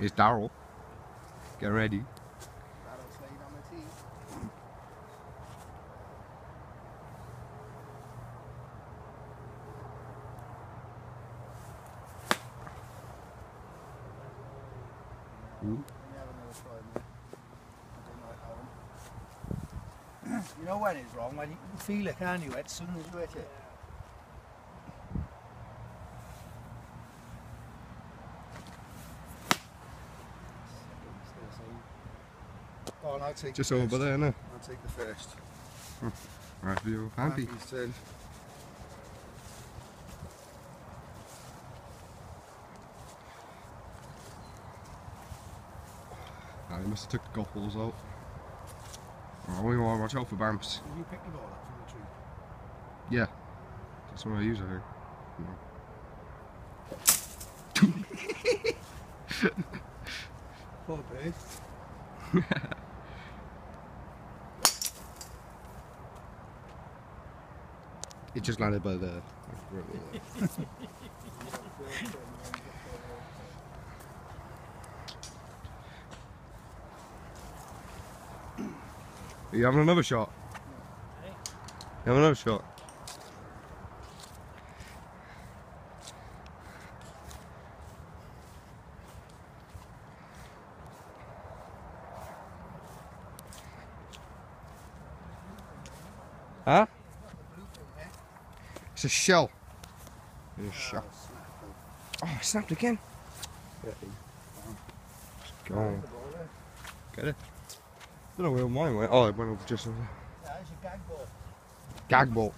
It's Darrell. Get ready. You know when it's wrong? When you can feel it, can't you? As soon as you hit it. Oh, On, I'll take Just the over first. there, innit? I'll take the first. Right for you. Happy. Matthew's turn. He must have took the golf balls out. Oh, we want to watch out for bumps. Did you pick the ball up from the tree? Yeah. That's what I use, I think. Poor bird. It just landed by the. You having another shot? You having another shot? Huh? It's a shell. It's a shell. Oh, oh it snapped again. Go on. Get it. I don't know where mine went. Oh, it went over just over there. Yeah, it's a gag ball. Gag ball.